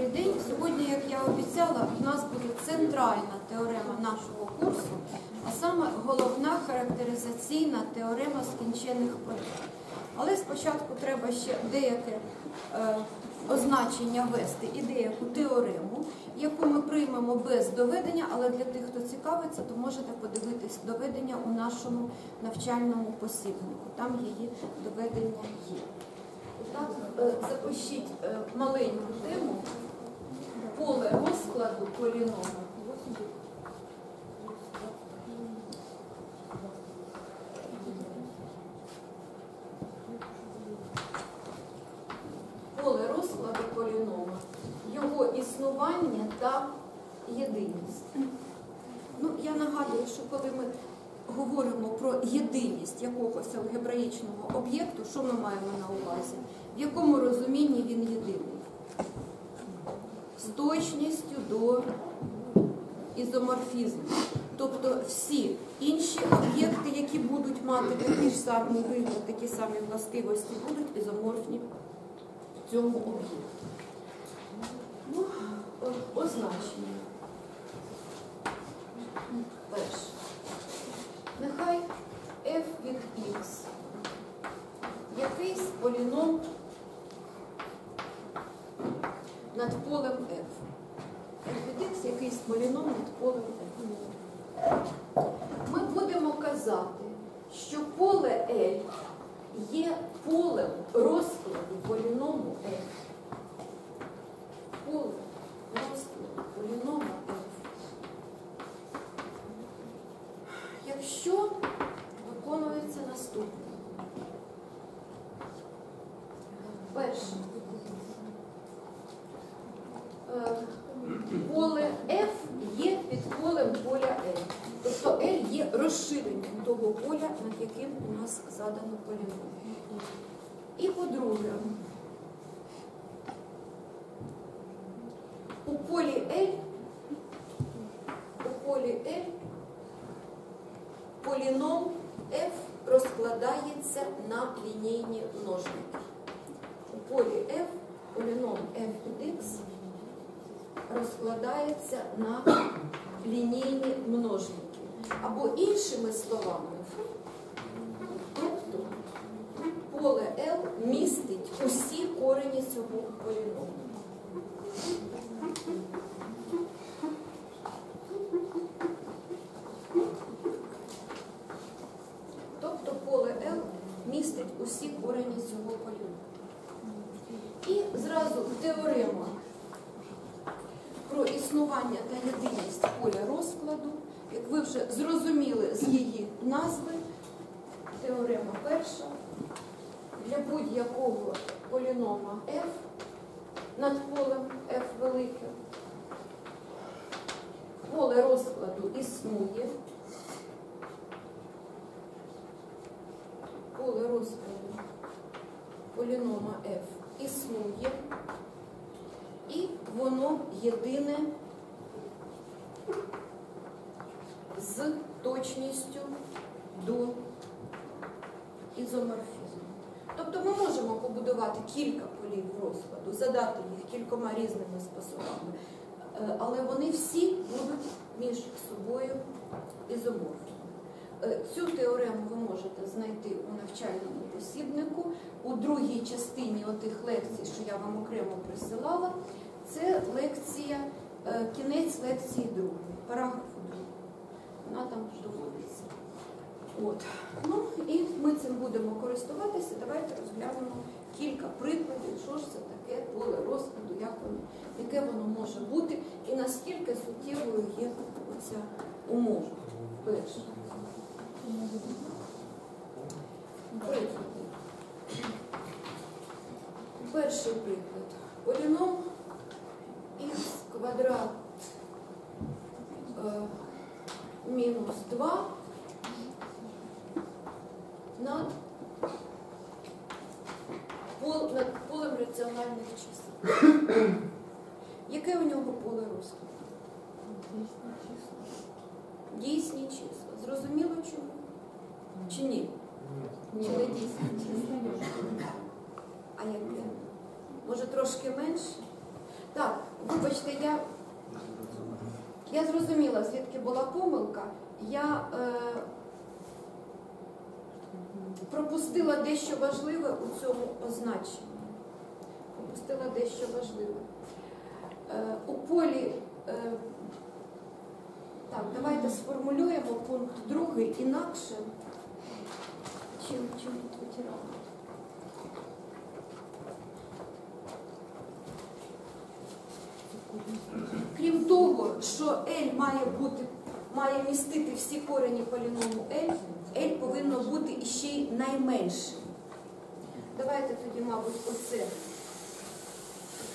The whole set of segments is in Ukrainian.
добрий день. Сьогодні, як я обіцяла, у нас буде центральна теорема нашого курсу, а саме головна характеризаційна теорема скінчених подій. Але спочатку треба ще деяке е, означення ввести і деяку теорему, яку ми приймемо без доведення, але для тих, хто цікавиться, то можете подивитись доведення у нашому навчальному посібнику. Там її доведення є. Так, е, запишіть е, маленьку тему поле розкладу поліному. Поле розкладу полінома, його існування та єдиність. Ну, я нагадую, що коли ми говоримо про єдиність якогось алгебраїчного об'єкту, що ми маємо на увазі? В якому розумінні він єдиний? Точністю до ізоморфізму. Тобто всі інші об'єкти, які будуть мати такі ж самі вигляд, такі самі властивості, будуть ізоморфні в цьому об'єкті. Ну, означення. Перше. Нехай f від x якийсь поліном над полем f. Репетикс якийсь поліном над полем f. Ми будемо казати, що поле L є полем розкладу поліному f. Поле розкладу поліному f. Якщо виконується наступне. Перше. Е, Поле F є під полем поля L. Тобто L є розширенням того поля, над яким у нас задано поліном. І по-друге, у полі L, у полі L поліном f розкладається на лінійні множники. У полі f поліном f від x розкладається на лінійні множники. Або іншими словами, поле L містить усі корені цього поліному. Тобто поле L містить усі корені цього поліну. І зразу теорема про існування та єдиність поля розкладу, як ви вже зрозуміли з її назви, теорема перша для будь-якого полінома F над полем F велике. Поле розкладу існує. поле розкладу полінома f існує, і воно єдине з точністю до ізоморфізму. Тобто ми можемо побудувати кілька полів розкладу, задати їх кількома різними способами, е, але вони всі будуть між собою ізоморфні. Е, Цю теорему ви можете знайти у навчальному посібнику. У другій частині отих лекцій, що я вам окремо присилала, це лекція, е, кінець лекції другої, параграфу другого. Вона там доводиться. От. Ну і ми цим будемо користуватися. Давайте розглянемо кілька прикладів, що ж це таке поле розкладу, як воно, яке воно може бути, і наскільки суттєвою є оця умова. Перше. Приклад. Перший приклад. Поліном х квадрат е, мінус 2 над, полем раціональних чисел. Яке у нього поле розкладу? Дійсні числа. Зрозуміло чому? Чи ні? Чи не дійсні числа? А яке? Може трошки менше? Так, Вибачте, я, я зрозуміла, звідки була помилка. Я е, пропустила дещо важливе у цьому означенні. Пропустила дещо важливе. Е, у полі, е, так, давайте сформулюємо пункт другий інакше, чим, чим тут витирала. Крім того, що L має бути, має містити всі корені поліному L, L повинно бути іще й найменшим. Давайте тоді, мабуть, оце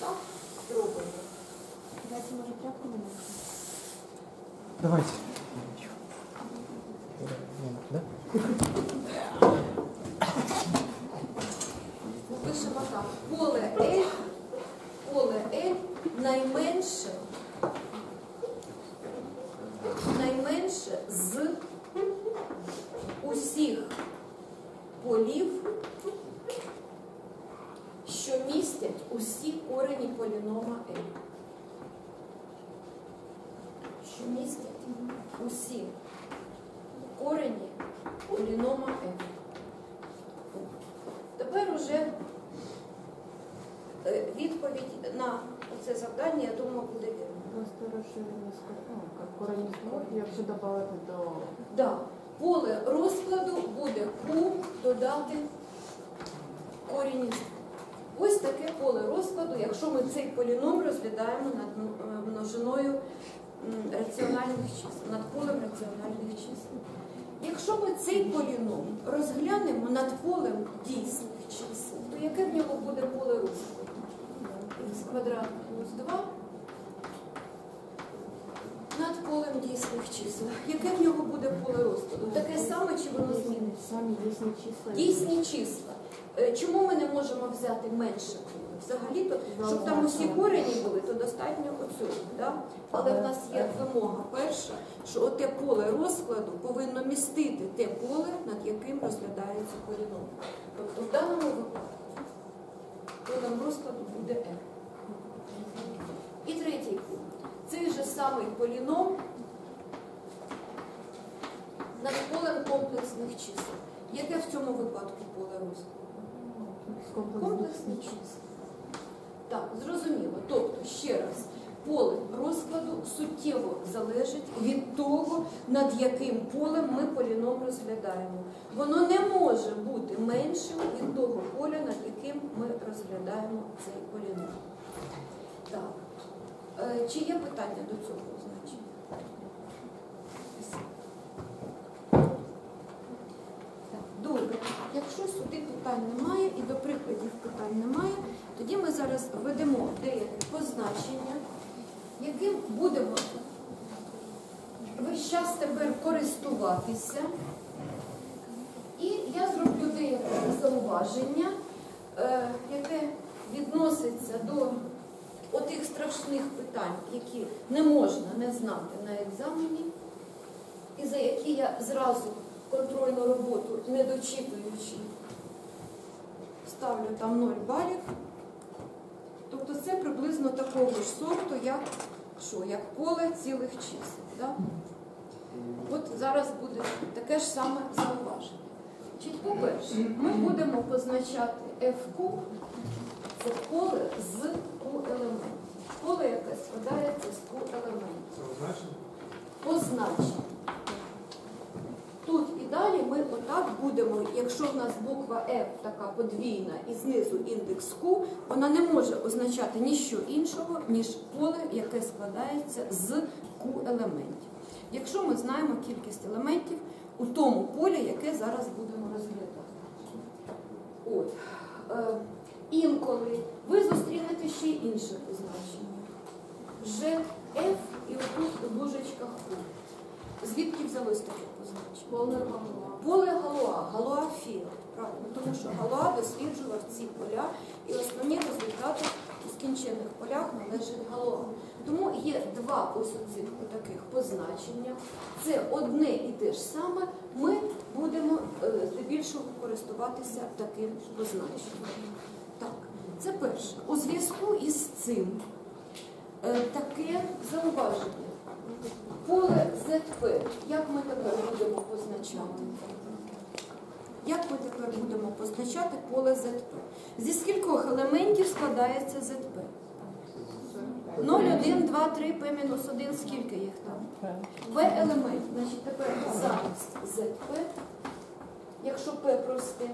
так зробимо. Давайте, може, тряпку намочимо? Давайте. Да? Пишемо так. Поле L, поле L найменше, найменше з усіх полів, що містять усі корені полінома L. Що містять усі корені полінома L. Тепер уже е, відповідь на це завдання, я думаю, буде вірно. Просто розширення ну, як корені слов, якщо додати до Да. Поле розкладу буде Q додати корінь. Ось таке поле розкладу, якщо ми цей поліном розглядаємо над е, множиною раціональних чисел, над полем раціональних чисел. Якщо ми цей поліном розглянемо над полем дійсних чисел, то яке в нього буде поле розкладу? Х квадрат плюс 2 над дійсних. Яке в нього буде поле розкладу? Таке саме чи воно зміниться? самі дійсні числа. Дійсні числа. Е, Чому ми не можемо взяти менше? Взагалі-то, щоб там усі корені були, то достатньо оцього. Да? Але в нас є вимога перша, що оте поле розкладу повинно містити те поле, над яким розглядається поліном. Тобто в даному випадку полем розкладу буде R. І третій пункт. Цей же самий поліном над полем комплексних чисел. Яке в цьому випадку поле розкладу? Комплексні числа. Так, зрозуміло. Тобто, ще раз, поле розкладу суттєво залежить від того, над яким полем ми поліном розглядаємо. Воно не може бути меншим від того поля, над яким ми розглядаємо цей поліном. Так. Е, Чи є питання до цього значення? Так, Добре. Якщо сюди питань немає і до прикладів питань немає, тоді ми зараз введемо деякі позначення, яким будемо весь час тепер користуватися. І я зроблю деяке зауваження, е, яке відноситься до отих страшних питань, які не можна не знати на екзамені, і за які я зразу контрольну роботу, не дочитуючи, ставлю там 0 балів. Тобто це приблизно такого ж сорту, як що, як поле цілих чисел. Да? От зараз буде таке ж саме зауваження. По-перше, ми будемо позначати FQ, це поле з Q елементів. Поле, яке складається з Q елементів. Позначення. Далі ми отак будемо, якщо в нас буква F така подвійна і знизу індекс Q, вона не може означати ніщо іншого, ніж поле, яке складається з Q елементів. Якщо ми знаємо кількість елементів у тому полі, яке зараз будемо розглядати. От. Е, інколи ви зустрінете ще інше позначення. Ж, F і отут у дужечках Q. Звідки взялось таке позначення? Поле Галуа. Поле Галуа, Галуа. Правильно, тому що Галуа досліджував ці поля, і основні результати у скінчених полях належать Галуа. Тому є два ось оцих таких позначення. Це одне і те ж саме. Ми будемо е, здебільшого користуватися таким позначенням. Так, це перше. У зв'язку із цим е, таке зауваження. Поле Як ми тепер будемо позначати? Як ми тепер будемо позначати поле ЗП? Зі скількох елементів складається ЗП? 0, 1, 2, 3, П-1, скільки їх там? П елемент, значить тепер замість ЗП, якщо П просте,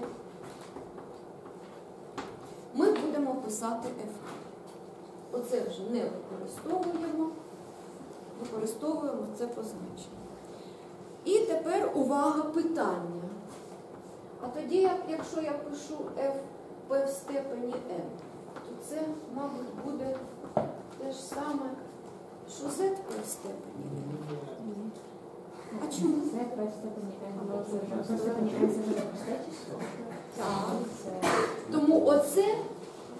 ми будемо писати F. Оце вже не використовуємо, використовуємо це позначення. І тепер увага питання. А тоді, якщо я пишу F, P в степені N, то це, мабуть, буде те ж саме, що Z в степені N. А чому? Це в степені n. В степені n це вже число. Так. Тому оце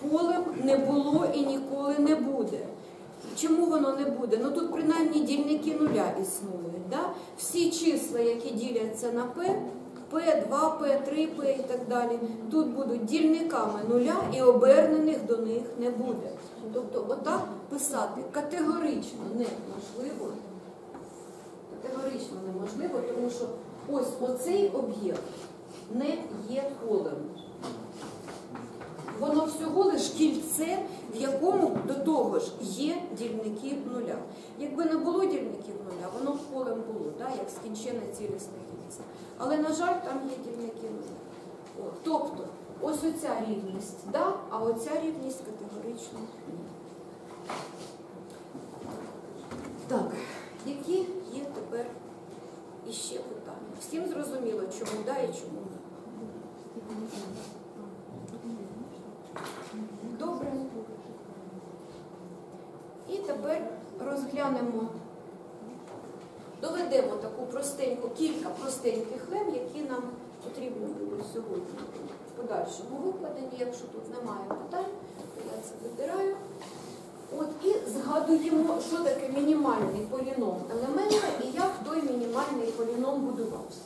полем не було і ніколи не буде. Чому воно не буде? Ну тут принаймні дільники нуля існують. Да? Всі числа, які діляться на P, P2, P3, P і так далі, тут будуть дільниками нуля і обернених до них не буде. Тобто отак писати категорично неможливо. Категорично неможливо, тому що ось оцей об'єкт не є полем. Воно всього лиш кільце, в якому до того ж є дільники нуля. Якби не було дільників нуля, воно б полем було, да, як скінчене цілісне кільце. Але, на жаль, там є дільники нуля. От, тобто, ось оця рівність да, а оця рівність категорично ні. Так, які є тепер іще питання? Всім зрозуміло, чому да і чому ні. Добре. І тепер розглянемо, доведемо таку простеньку, кілька простеньких лем, які нам потрібно буде сьогодні в подальшому викладенні. Якщо тут немає питань, то я це вибираю. От і згадуємо, що таке мінімальний поліном елемента і як той мінімальний поліном будувався.